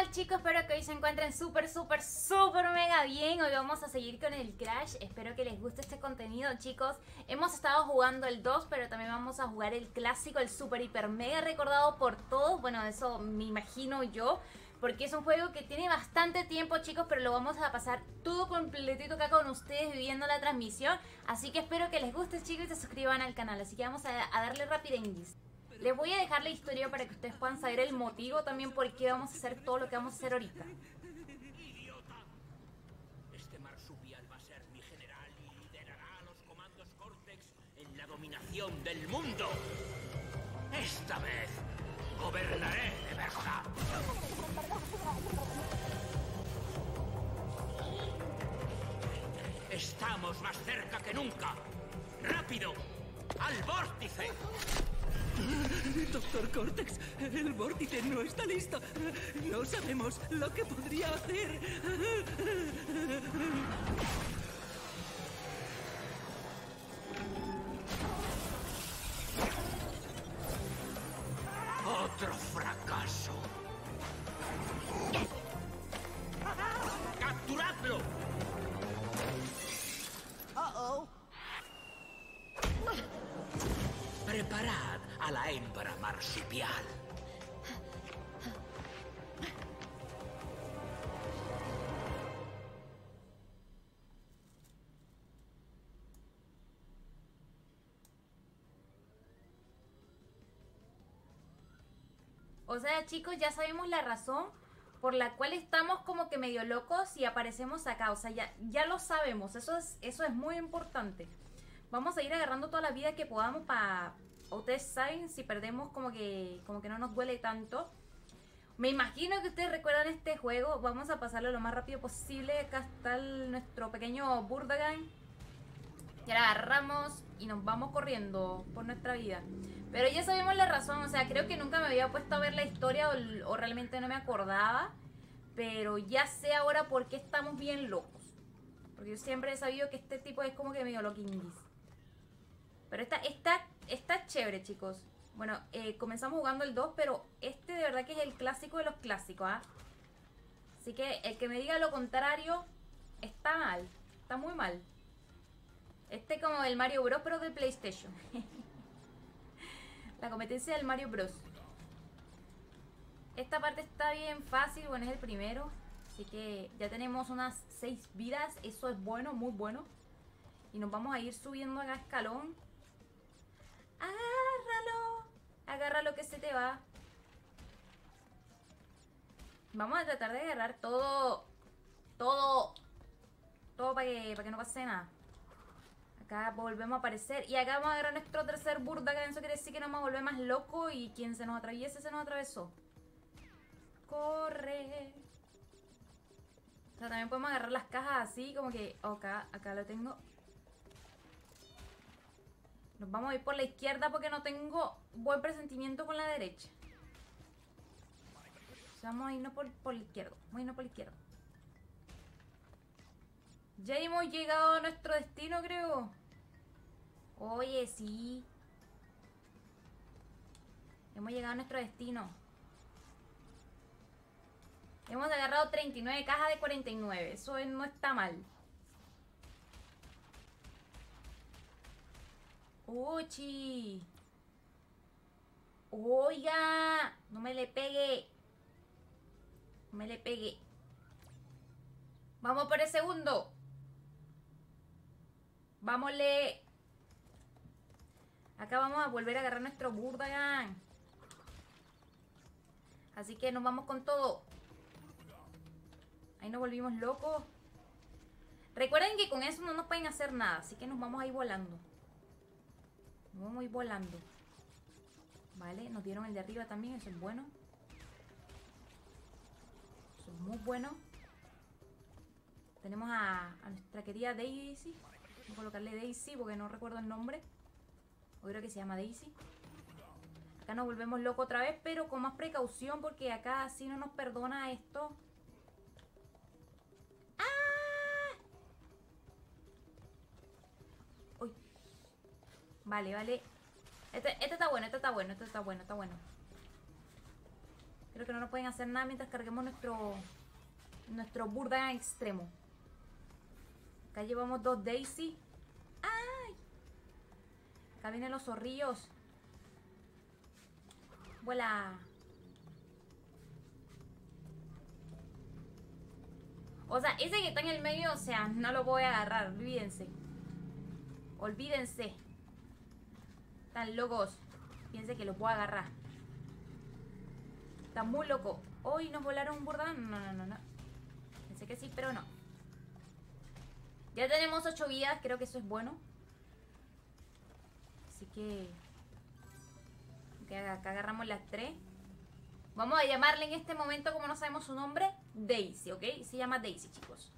tal chicos? Espero que hoy se encuentren súper, súper, súper mega bien. Hoy vamos a seguir con el Crash. Espero que les guste este contenido chicos. Hemos estado jugando el 2, pero también vamos a jugar el clásico, el súper, hiper, mega recordado por todos. Bueno, eso me imagino yo. Porque es un juego que tiene bastante tiempo chicos, pero lo vamos a pasar todo completito acá con ustedes viviendo la transmisión. Así que espero que les guste chicos y se suscriban al canal. Así que vamos a, darle rapidez. Les voy a dejar la historia para que ustedes puedan saber el motivo también por qué vamos a hacer todo lo que vamos a hacer ahorita. ¡Idiota! Este marsupial va a ser mi general y liderará a los comandos Cortex en la dominación del mundo. Esta vez gobernaré de verdad. Estamos más cerca que nunca. ¡Rápido! ¡Al vórtice! Doctor Cortex, el vórtice no está listo. No sabemos lo que podría hacer. O sea, chicos, ya sabemos la razón por la cual estamos como que medio locos y aparecemos acá. O sea, ya, ya lo sabemos. Eso es, eso es muy importante. Vamos a ir agarrando toda la vida que podamos para... Ustedes saben, si perdemos como que, como que no nos duele tanto. Me imagino que ustedes recuerdan este juego. Vamos a pasarlo lo más rápido posible. Acá está nuestro pequeño Burdagan. Y ahora agarramos y nos vamos corriendo por nuestra vida. Pero ya sabemos la razón, o sea, creo que nunca me había puesto a ver la historia o, o realmente no me acordaba. Pero ya sé ahora por qué estamos bien locos. Porque yo siempre he sabido que este tipo es como que medio loquindis. Pero está, está, está chévere, chicos. Bueno, eh, comenzamos jugando el 2, pero este de verdad que es el clásico de los clásicos, ¿ah? Así que el que me diga lo contrario está mal. Está muy mal. Este como el Mario Bros, pero de PlayStation. La competencia del Mario Bros. Esta parte está bien fácil, bueno, es el primero. Así que ya tenemos unas 6 vidas, eso es bueno, muy bueno. Y nos vamos a ir subiendo acá escalón. Agárralo. Agárralo que se te va. Vamos a tratar de agarrar todo. Todo. Todo para que, para que no pase nada. Acá volvemos a aparecer. Y acá vamos a agarrar nuestro tercer burda. Eso quiere decir que nos vamos a volver más loco. Y quien se nos atraviese se nos atravesó. Corre. O sea, también podemos agarrar las cajas así. Como que acá, acá lo tengo. Nos vamos a ir por la izquierda porque no tengo buen presentimiento con la derecha. O sea, vamos a irnos por, por la izquierda. Vamos a irnos por la izquierda. Ya hemos llegado a nuestro destino, creo. Oye, sí. Hemos llegado a nuestro destino. Hemos agarrado 39 cajas de 49. Eso es- no está mal. Uchi. Oiga. No me le pegue. No me le pegue. Vamos por el segundo. Vámonos. Acá vamos a volver a agarrar nuestro Burdagan. Así que nos vamos con todo. Ahí nos volvimos locos. Recuerden que con eso no nos pueden hacer nada. Así que nos vamos a ir volando. Nos vamos a ir volando. Vale, nos dieron el de arriba también. Eso es bueno. Eso es muy bueno. Tenemos a, a nuestra querida Daisy. Vamos a colocarle Daisy porque no recuerdo el nombre. O creo que se llama Daisy. Acá nos volvemos locos otra vez, pero con más precaución porque acá sí no nos perdona esto. ¡Ah! Uy. Vale, vale. Este, este está bueno, este está bueno, este está bueno, está bueno. Creo que no nos pueden hacer nada mientras carguemos nuestro nuestro burda extremo. Acá llevamos dos Daisy. Acá vienen los zorrillos. Vuela. O sea, ese que está en el medio, o sea, no lo voy a agarrar, olvídense. Olvídense. Están locos. Piense que lo puedo agarrar. Está muy loco. Hoy nos volaron un burdán. No, no, no, no. Pensé que sí, pero no. Ya tenemos 8 vidas, creo que eso es bueno. Así que... acá agarramos las 3. Vamos a llamarle en este momento, como no sabemos su nombre, Daisy, ¿ok? Se llama Daisy, chicos.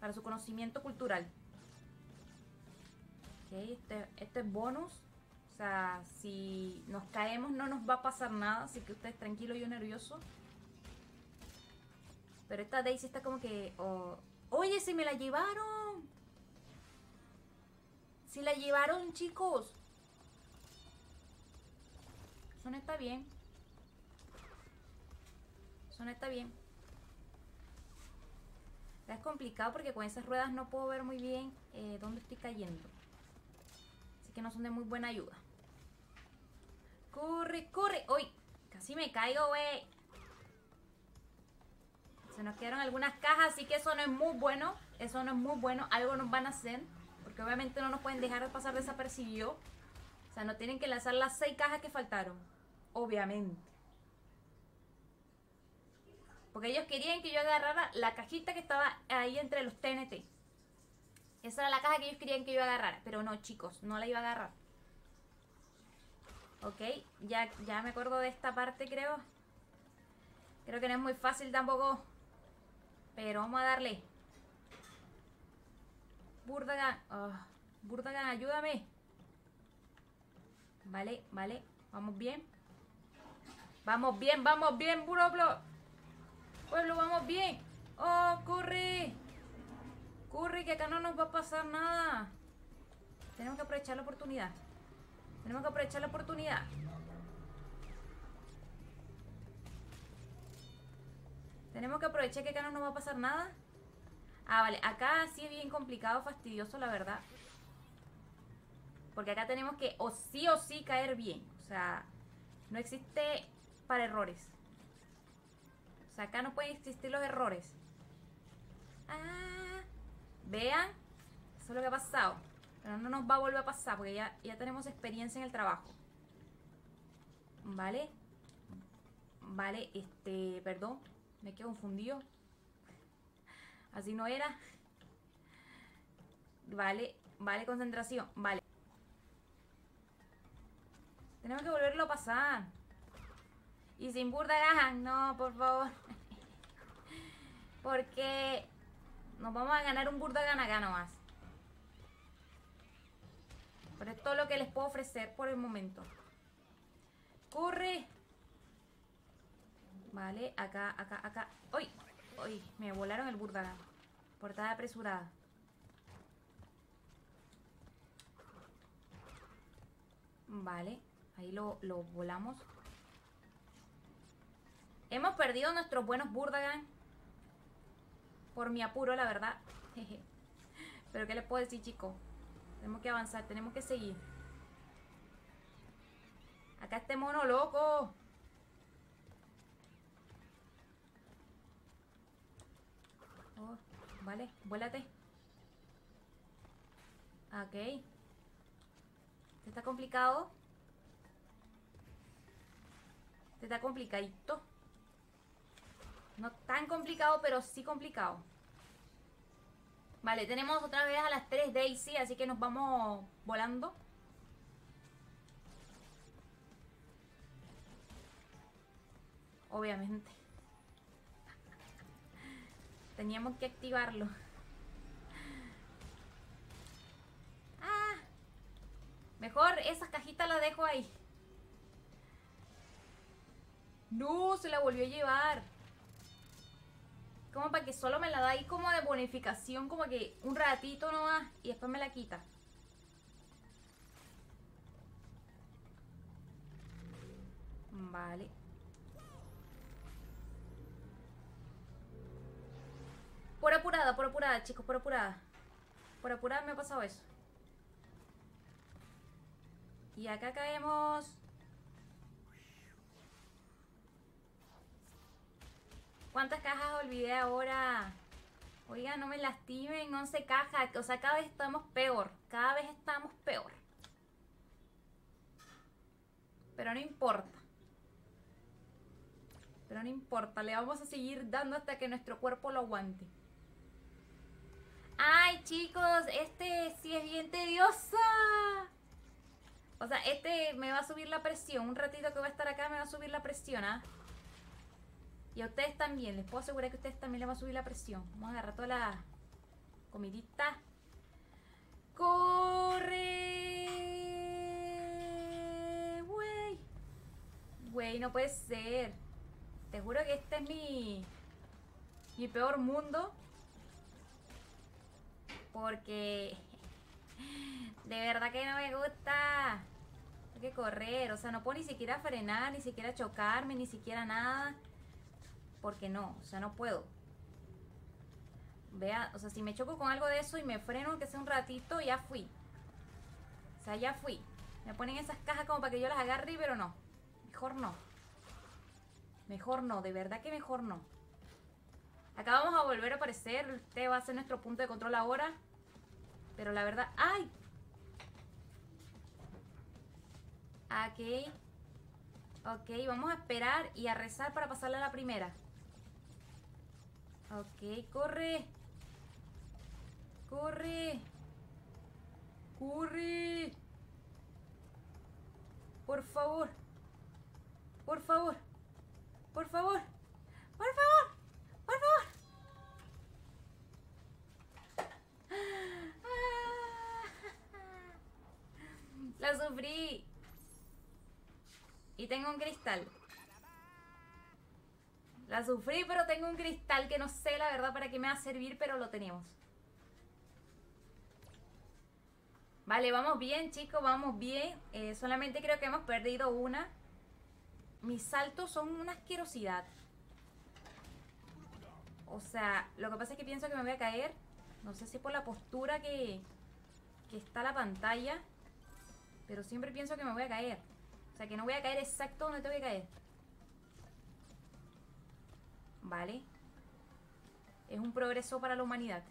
Para su conocimiento cultural. Ok, este, este es bonus. O sea, si nos caemos no nos va a pasar nada, así que ustedes tranquilo, yo nervioso. Pero esta Daisy está como que... Oye, se me la llevaron. Se la llevaron, chicos. No está bien. No está bien. Es complicado porque con esas ruedas no puedo ver muy bien eh, dónde estoy cayendo. Así que no son de muy buena ayuda. Corre, corre. Uy, casi me caigo, güey. Se nos quedaron algunas cajas, así que eso no es muy bueno. Eso no es muy bueno. Algo nos van a hacer. Porque obviamente no nos pueden dejar de pasar desapercibido. O sea, no tienen que lanzar las seis cajas que faltaron. Obviamente. Porque ellos querían que yo agarrara la cajita que estaba ahí entre los TNT. Esa era la caja que ellos querían que yo agarrara. Pero no, chicos, no la iba a agarrar. Ok, ya, ya me acuerdo de esta parte, creo. Creo que no es muy fácil tampoco. Pero vamos a darle. Burdagan. Oh, Burdagan, ayúdame. Vale, vale. Vamos bien. Vamos bien, vamos bien, pueblo. Pueblo, vamos bien. Oh, corre. Corre, que acá no nos va a pasar nada. Tenemos que aprovechar la oportunidad. Tenemos que aprovechar la oportunidad. Tenemos que aprovechar que acá no nos va a pasar nada. Ah, vale. Acá sí es bien complicado, fastidioso, la verdad. Porque acá tenemos que o sí o sí caer bien. O sea, no existe para errores. O sea, acá no pueden existir los errores. Ah, vean. Eso es lo que ha pasado. Pero no nos va a volver a pasar porque ya, ya tenemos experiencia en el trabajo. ¿Vale? Vale, este, perdón. Me quedo confundido. Así no era. Vale, vale, concentración. Vale. Tenemos que volverlo a pasar. Y sin burda no, por favor. Porque nos vamos a ganar un burda gana gana más. Pero es todo lo que les puedo ofrecer por el momento. ¡Corre! Vale, acá, acá, acá. ¡Uy! ¡Uy! Me volaron el burda. Portada apresurada. Vale, ahí lo, volamos. Hemos perdido nuestros buenos Burdagan. Por mi apuro, la verdad. Pero ¿qué les puedo decir, chicos? Tenemos que avanzar, tenemos que seguir. Acá este mono loco. Oh, vale, vuélate. Ok. está complicado. Este está complicadito. No tan complicado, pero sí complicado. Vale, tenemos otra vez a las 3 Daisy, así que nos vamos volando. Obviamente. Teníamos que activarlo. Ah. Mejor esas cajitas las dejo ahí. No, se la volvió a llevar. Como para que solo me la da ahí como de bonificación, como que un ratito nomás y después me la quita. Vale. Por apurada, por apurada, chicos, por apurada. Por apurada me ha pasado eso. Y acá caemos ¿Cuántas cajas olvidé ahora? Oiga, no me lastimen, 11 cajas. O sea, cada vez estamos peor. Cada vez estamos peor. Pero no importa. Pero no importa, le vamos a seguir dando hasta que nuestro cuerpo lo aguante. Ay, chicos, este sí es bien tediosa. O sea, este me va a subir la presión. Un ratito que va a estar acá me va a subir la presión, ¿ah? Y a ustedes también, les puedo asegurar que a ustedes también les va a subir la presión. Vamos a agarrar toda la comidita. ¡Corre! Güey. Güey, no puede ser. Te juro que este es mi... Mi peor mundo. Porque... De verdad que no me gusta. Hay que correr. O sea, no puedo ni siquiera frenar, ni siquiera chocarme, ni siquiera nada. Porque no, o sea, no puedo. Vea, o sea, si me choco con algo de eso y me freno, que sea un ratito, ya fui. O sea, ya fui. Me ponen esas cajas como para que yo las agarre, pero no. Mejor no. Mejor no, de verdad que mejor no. Acá vamos a volver a aparecer. Este va a ser nuestro punto de control ahora. Pero la verdad... ¡Ay! Ok. Ok, vamos a esperar y a rezar para pasarle a la primera. Ok, corre. Corre. Corre. Por favor. Por favor. Por favor. Por favor. Por favor. La sufrí. Y tengo un cristal. La sufrí, pero tengo un cristal que no sé la verdad para qué me va a servir, pero lo tenemos. Vale, vamos bien, chicos, vamos bien. Eh, solamente creo que hemos perdido una. Mis saltos son una asquerosidad. O sea, lo que pasa es que pienso que me voy a caer. No sé si por la postura que, que está la pantalla. Pero siempre pienso que me voy a caer. O sea, que no voy a caer exacto donde tengo que caer. Vale. Es un progreso para la humanidad.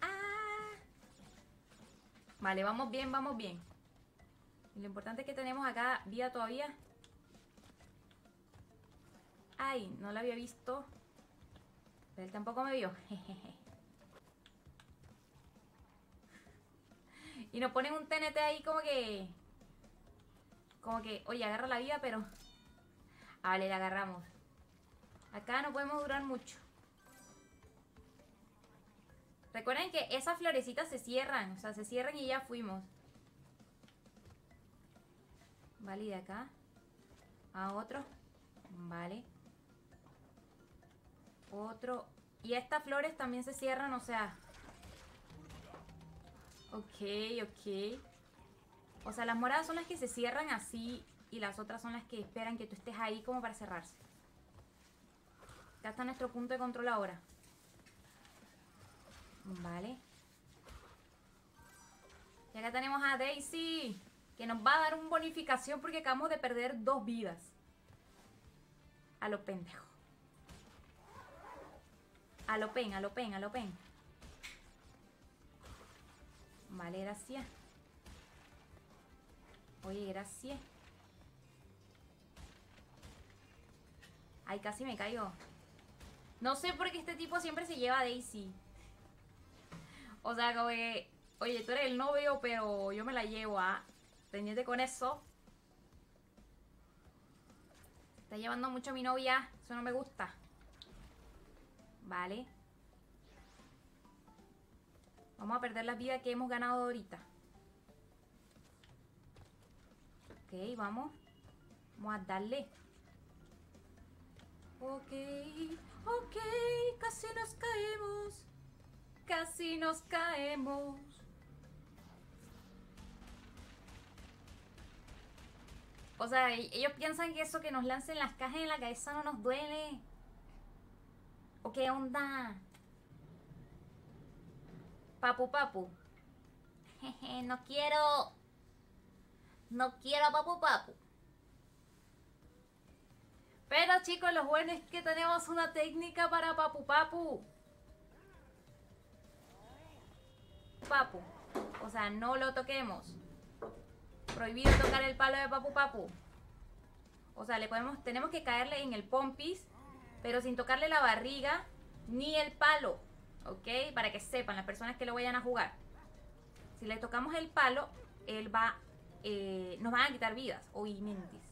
Ah. Vale, vamos bien, vamos bien. lo importante es que tenemos acá vida todavía. Ay, no la había visto. Pero él tampoco me vio. y nos ponen un TNT ahí como que... Como que, oye, agarra la vida, pero... Vale, la agarramos. Acá no podemos durar mucho. Recuerden que esas florecitas se cierran. O sea, se cierran y ya fuimos. Vale, y de acá. A otro. Vale. Otro. Y estas flores también se cierran, o sea. Ok, ok. O sea, las moradas son las que se cierran así y las otras son las que esperan que tú estés ahí como para cerrarse. Ya está nuestro punto de control ahora. Vale. Y acá tenemos a Daisy, que nos va a dar una bonificación porque acabamos de perder dos vidas. A lo pendejo. A lo pen, a lo pen, a lo pen. Vale, gracias. Oye, gracias. Ay, casi me caigo. No sé por qué este tipo siempre se lleva a Daisy. O sea, como que, oye, tú eres el novio, pero yo me la llevo. ¿ah? Pendiente con eso. Está llevando mucho a mi novia. Eso no me gusta. Vale. Vamos a perder las vidas que hemos ganado ahorita. Ok, vamos. Vamos a darle. Ok, ok, casi nos caemos. Casi nos caemos. O sea, ellos piensan que eso que nos lancen las cajas en la cabeza no nos duele. ¿O qué onda? Papu, papu. Jeje, no quiero. No quiero papu, papu. Pero chicos, lo bueno es que tenemos una técnica para papu, papu. Papu. O sea, no lo toquemos. Prohibido tocar el palo de papu, papu. O sea, le podemos, tenemos que caerle en el pompis, pero sin tocarle la barriga ni el palo. ¿Ok? Para que sepan las personas que lo vayan a jugar. Si le tocamos el palo, él va, eh, nos van a quitar vidas. Uy, mentis.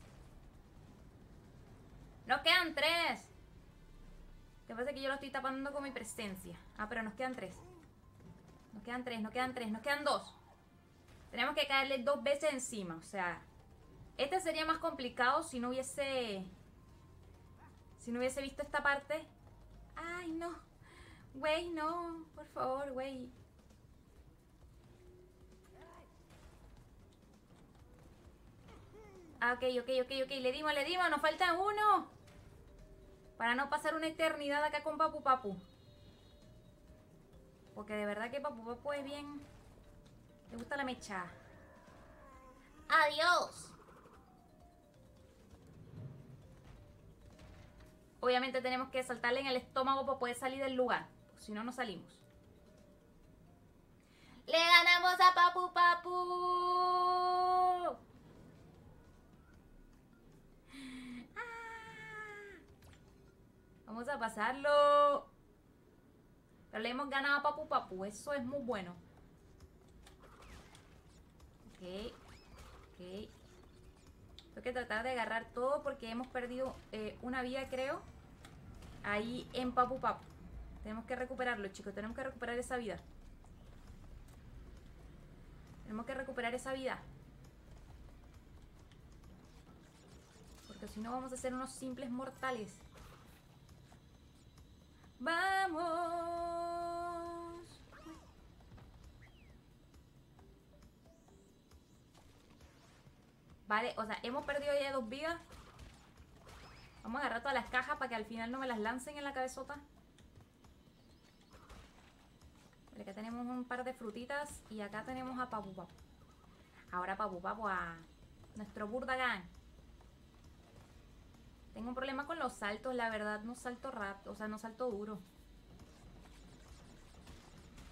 Nos quedan tres. Que pasa es que yo lo estoy tapando con mi presencia. Ah, pero nos quedan tres. Nos quedan tres, nos quedan tres, nos quedan dos. Tenemos que caerle dos veces encima. O sea, este sería más complicado si no hubiese... Si no hubiese visto esta parte. Ay, no. Güey, no. Por favor, güey. Ah, ok, ok, ok, ok. Le dimos, le dimos. Nos falta uno. Para no pasar una eternidad acá con Papu Papu. Porque de verdad que Papu Papu es bien... Le gusta la mecha. Adiós. Obviamente tenemos que saltarle en el estómago para poder salir del lugar. Si no, no salimos. ¡Le ganamos a Papu Papu! ¡Ah! Vamos a pasarlo. Pero le hemos ganado a Papu Papu. Eso es muy bueno. Ok. Ok. Tengo que tratar de agarrar todo porque hemos perdido eh, una vida, creo. Ahí en Papu Papu. Tenemos que recuperarlo, chicos. Tenemos que recuperar esa vida. Tenemos que recuperar esa vida. Porque si no vamos a ser unos simples mortales. ¡Vamos! Vale, o sea, hemos perdido ya dos vidas. Vamos a agarrar todas las cajas para que al final no me las lancen en la cabezota. Vale, acá tenemos un par de frutitas y acá tenemos a Papu Papu. Ahora Papu Papu a nuestro Burdagan. Tengo un problema con los saltos, la verdad no salto rápido, o sea, no salto duro.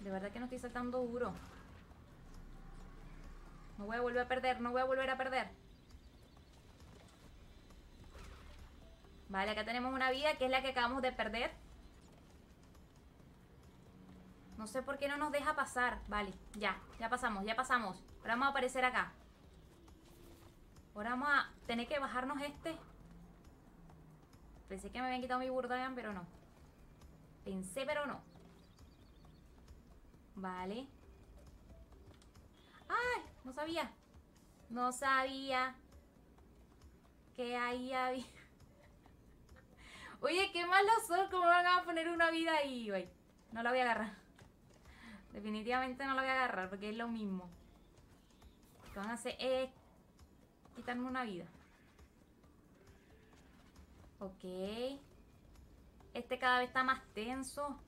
De verdad que no estoy saltando duro. No voy a volver a perder, no voy a volver a perder. Vale, acá tenemos una vida que es la que acabamos de perder. No sé por qué no nos deja pasar. Vale, ya, ya pasamos, ya pasamos. Ahora vamos a aparecer acá. Ahora vamos a tener que bajarnos este. Pensé que me habían quitado mi Burdagan, pero no. Pensé, pero no. Vale. ¡Ay! No sabía. No sabía que ahí había... Oye, qué malos son. ¿Cómo van a poner una vida ahí, güey? No la voy a agarrar. Definitivamente no la voy a agarrar porque es lo mismo. Lo que van a hacer es quitarme una vida. Ok. Este cada vez está más tenso.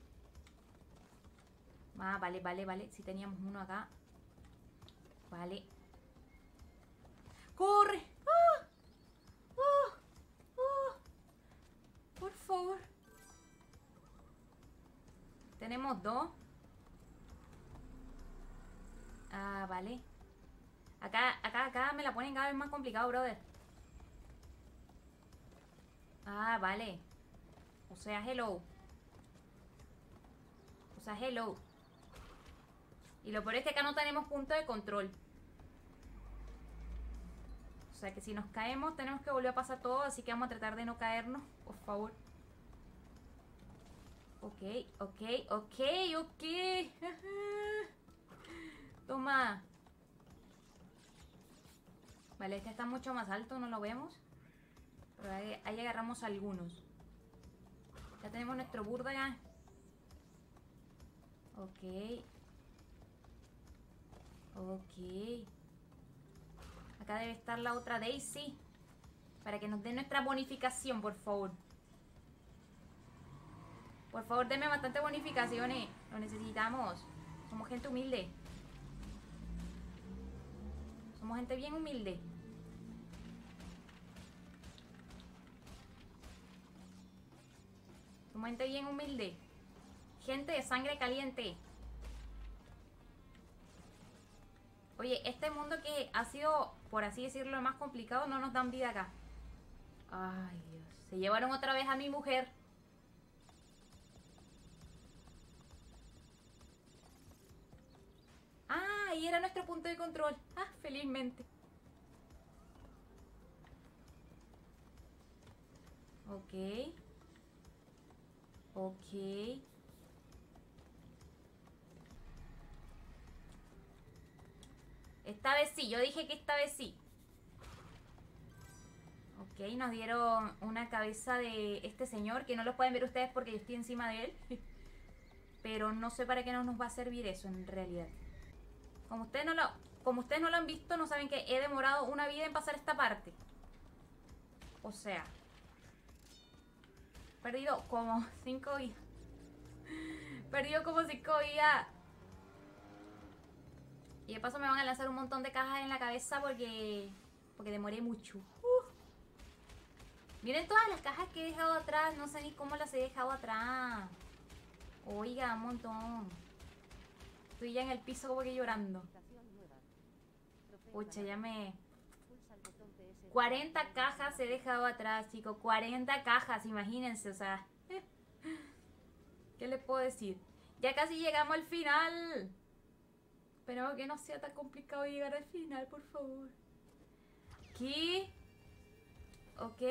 Ah, vale, vale, vale. Si teníamos uno acá. Vale. ¡Corre! ¡Ah! ¡Ah! ¡Ah! Por favor. Tenemos dos. Ah, vale. Acá, acá, acá me la ponen cada vez más complicado, brother. Ah, vale. O sea, hello. O sea, hello. Y lo peor es que acá no tenemos punto de control. O sea que si nos caemos tenemos que volver a pasar todo, así que vamos a tratar de no caernos, por favor. Ok, ok, ok, ok. Toma. Vale, este está mucho más alto, no lo vemos. Pero ahí, agarramos algunos. Ya tenemos nuestro burda ya. Ok. Ok. Acá debe estar la otra Daisy. Para que nos dé nuestra bonificación, por favor. Por favor, denme bastantes bonificaciones. Lo necesitamos. Somos gente humilde. Somos gente bien humilde. Somos gente bien humilde. Gente de sangre caliente. Oye, este mundo que ha sido, por así decirlo, lo más complicado, no nos dan vida acá. Ay, Dios. Se llevaron otra vez a mi mujer. Ah, ahí era nuestro punto de control. Ah, felizmente. Ok. Ok. Esta vez sí, yo dije que esta vez sí. Ok, nos dieron una cabeza de este señor, que no lo pueden ver ustedes porque yo estoy encima de él. Pero no sé para qué no nos va a servir eso en realidad. Como ustedes no lo, como ustedes no lo han visto, no saben que he demorado una vida en pasar esta parte. O sea, perdido como 5 vidas. Perdido como 5 vidas. Y de paso me van a lanzar un montón de cajas en la cabeza porque porque demoré mucho. Miren todas las cajas que he dejado atrás. No sé ni cómo las he dejado atrás. Oiga, un montón. Estoy ya en el piso como que llorando. Pucha, ya me... 40 cajas he dejado atrás, chicos. 40 cajas, imagínense, o sea. ¿Qué les puedo decir? Ya casi llegamos al final. Espero que no sea tan complicado llegar al final, por favor. Aquí. Ok.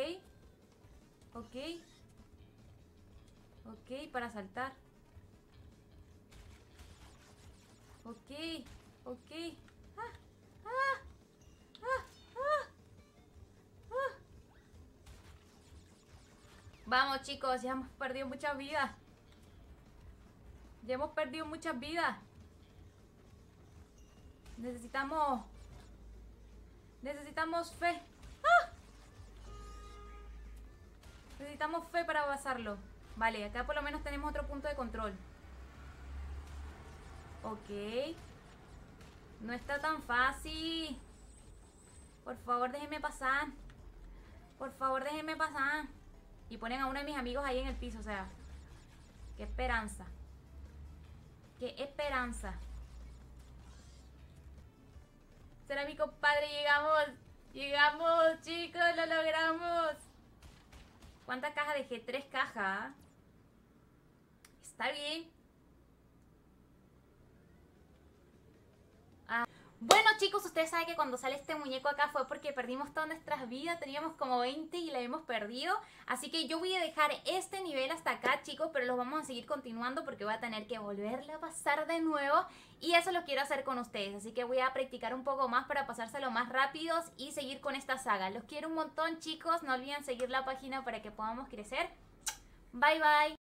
Ok. Ok, para saltar. Ok. Ok. Vamos chicos, ya hemos perdido muchas vidas. Ya hemos perdido muchas vidas. Necesitamos... Necesitamos fe. ¡Ah! Necesitamos fe para pasarlo. Vale, acá por lo menos tenemos otro punto de control. Ok. No está tan fácil. Por favor, déjenme pasar. Por favor, déjenme pasar. Y ponen a uno de mis amigos ahí en el piso, o sea. Qué esperanza. Qué esperanza. Será mi compadre, llegamos. Llegamos, chicos, lo logramos. ¿Cuántas cajas dejé? Tres cajas. Está bien. Bueno chicos, ustedes saben que cuando sale este muñeco acá fue porque perdimos todas nuestras vidas, teníamos como 20 y la hemos perdido, así que yo voy a dejar este nivel hasta acá chicos, pero los vamos a seguir continuando porque voy a tener que volverle a pasar de nuevo y eso lo quiero hacer con ustedes, así que voy a practicar un poco más para pasárselo más rápidos y seguir con esta saga. Los quiero un montón chicos, no olviden seguir la página para que podamos crecer. Bye bye.